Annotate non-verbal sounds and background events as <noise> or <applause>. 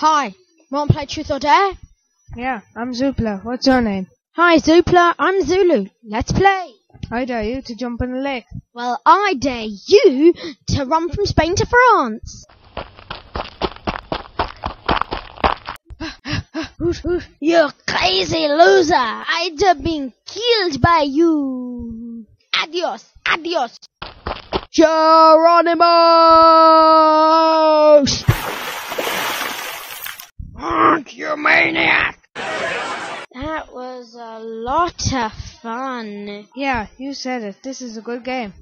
Hi. Want to play Truth or Dare? Yeah, I'm Zoopla. What's your name? Hi, Zoopla. I'm Zulu. Let's play. I dare you to jump in the lake. Well, I dare you to run from Spain to France. <laughs> you crazy loser! I'd have been killed by you. Adios, adios. Geronimos! You maniac! That was a lot of fun. Yeah, you said it. This is a good game.